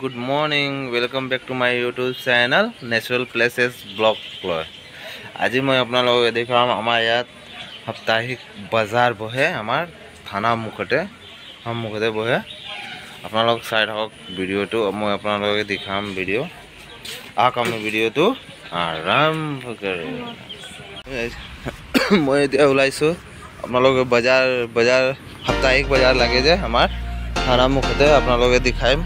Good morning welcome back to my YouTube channel natural places blog লৈ আজি মই আপোনালোকক দেখুৱাম আমাৰ ইয়াত সাপ্তাহিক বজাৰ বহে আমাৰ থানা মুখতে। সন্মুখতে বহে। আপোনালোক চাই থাকক ভিডিঅ'টো মই আপোনালোকে দেখাম ভিডিঅ' আহক আমি ভিডিঅ'টো আৰম্ভ কৰোঁ। মই এতিয়া ওলাইছোঁ। আপোনালোকে বজাৰ বজাৰ সাপ্তাহিক বজাৰ লাগে যে আমাৰ থানা মুখতে আপোনালোকে দেখাম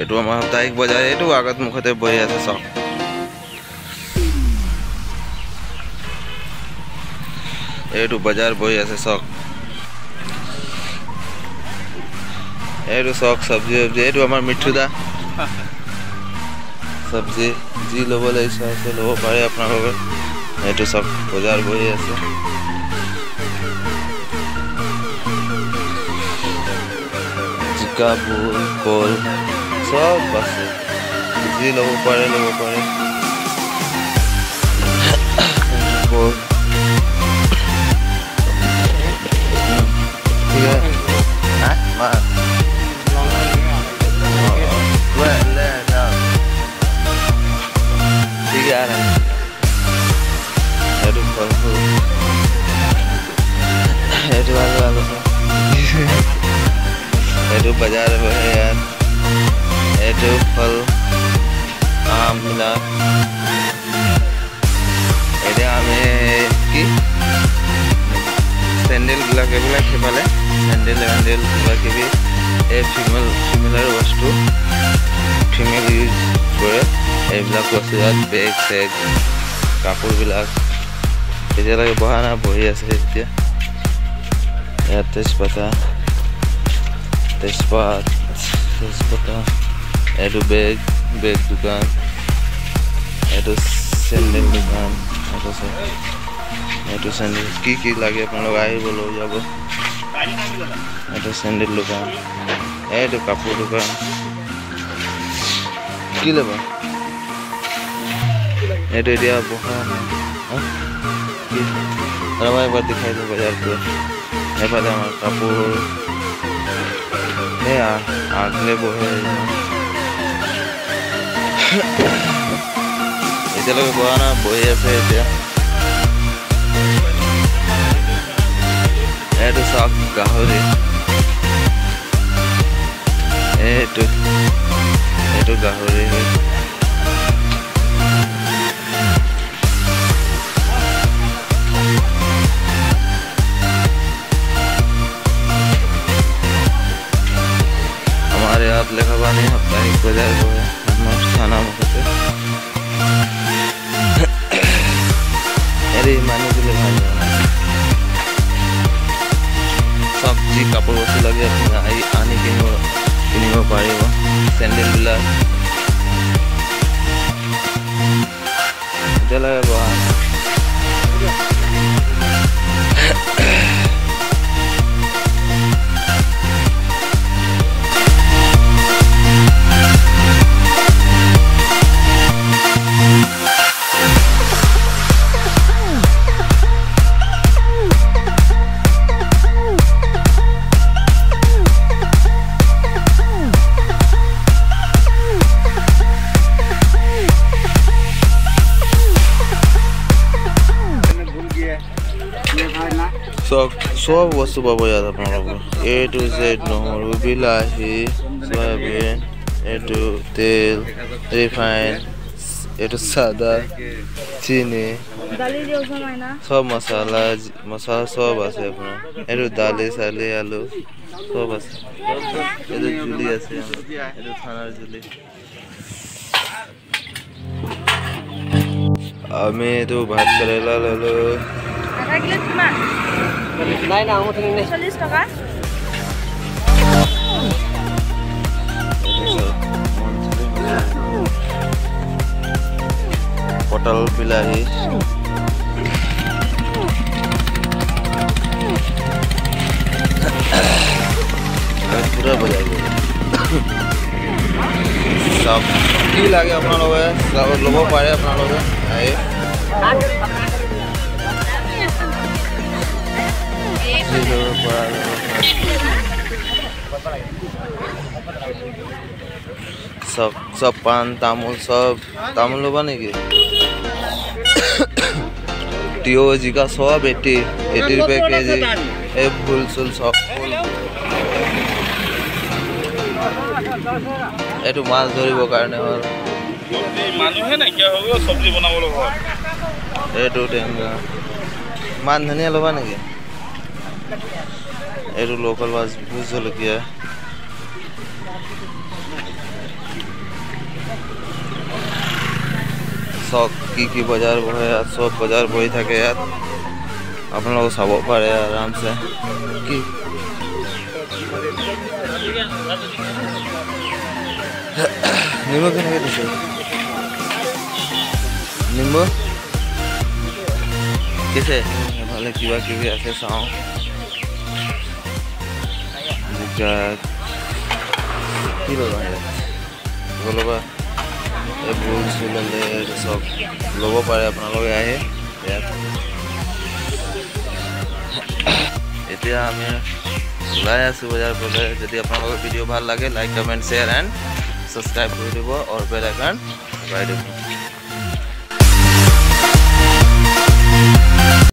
এইটো আমাৰ সাপ্তাহিক বজাৰ এইটো আগত মুখতে বহি আছে চাওক এইটো বজাৰ বহি আছে চাওক এইটো চাওক চব্জি চব্জি এইটো আমাৰ মিঠুদা। চব্জি যি ল'বলৈ ইচ্ছা আছে ল'ব পাৰে আপোনালোকে এইটো চাওক বজাৰ বহি আছে। জিকা ভোল কল চব আছে যি ল'ব পাৰে ল'ব পাৰে কল ঠিক আছে হা মা Well, let out. ঠিক আছে এইটো ফল ফুল এইটো ফল আমবিলাক এতিয়া আমি কি চেণ্ডেলবিলাক এইবিলাক সেইফালে চেণ্ডেল ৱেণ্ডেল কিবা কিবি এই ফিমেল ফিমেলৰ বস্তু ফিমেল ইউজ কৰে এইবিলাক বস্তু ইয়াত বেগ চেগ কাপোৰবিলাক এতিয়ালৈকে বহা নাই বহি আছে এতিয়া ইয়াত তেজপাতা তেজপাত তেজপাতা এইটো বেগ বেগ দোকান এইটো চেণ্ডেল দোকান চাই এইটো চেণ্ডেল কি কি লাগে আপোনালোক আহিব লৈ যাব? এইটো চেণ্ডেল দোকান এইটো কাপোৰ দোকান। কি ল'বা? এইটো এতিয়া বহা নাই। এবাৰ দেখাই দিওঁ বজাৰটো এইফালে আমাৰ কাপোৰ। এই আগলে বহে। এতিয়ালৈকে বহা নাই বহি আছে এতিয়া এইটো চাওক গাহৰি এইটো এইটো গাহৰি আমাৰ ইয়াত লেখা পানী সাপ্তাহিক বজাৰ বহে আমাৰ থানা মুখতে হেৰি মানুহবিলাক ভাল চব্জি কাপোৰ বস্তু লাগে আপুনি আহি আনি কিনিব কিনিব পাৰিব চেণ্ডেলবিলাক এতিয়ালৈকে বহা চব চব বস্তু পাব ইয়াত আপোনালোকৰ এ টু জেড নহৰু বিলাহী চয়াবিন এইটো তেল ৰিফাইন এইটো চাদা চিনি চব মচলা মচলা চব আছে আপোনাৰ। এইটো দালি চালি আলু চব আছে। এইটো জুলি আছে এইটো থানাৰ জুলি। আমি এইটো ভাত কেৰেলা ল'লো। আধা কিলো কিমান নাই নাই আঙুঠি নাই চল্লিছ টকা পটল বিলাহী পুৰা বজাৰ চব কি লাগে আপোনালোকে চব ল'ব পাৰে আপোনালোকে চব চব পাণ তামোল চব তামোল ল'বা নেকি? তিয়হ জিকা চব এটি এটি ৰুপিয়া কেজি এই ফুল চুল চব ফুল এইটো মাছ ধৰিবৰ কাৰণে হ'ল। এইটো টেঙা। মান ধনিয়া ল'বা নেকি? এইটো লোকেল মাছ ভোজ জলকীয়া চব কি কি বজাৰ বহে ইয়াত চব বজাৰ বহি থাকে ইয়াত আপোনালোকে চাব পাৰে আৰামছে কি নিমখ কেনেকৈ দিছে নিমখ কেছে এফালে কিবা কিবি আছে চাওঁ জিকা কি ল'বা কিবা ল'বা এই বুল চুল হ'লে এইটো চব ল'ব পাৰে আপোনালোকে আহি ইয়াত। এতিয়া আমি ওলাই আছোঁ বজাৰ পৰা যদি আপোনালোকৰ ভিডিঅ' ভাল লাগে like comment share and subscribe কৰি দিব আৰু বেল আইকন দবাই দিব।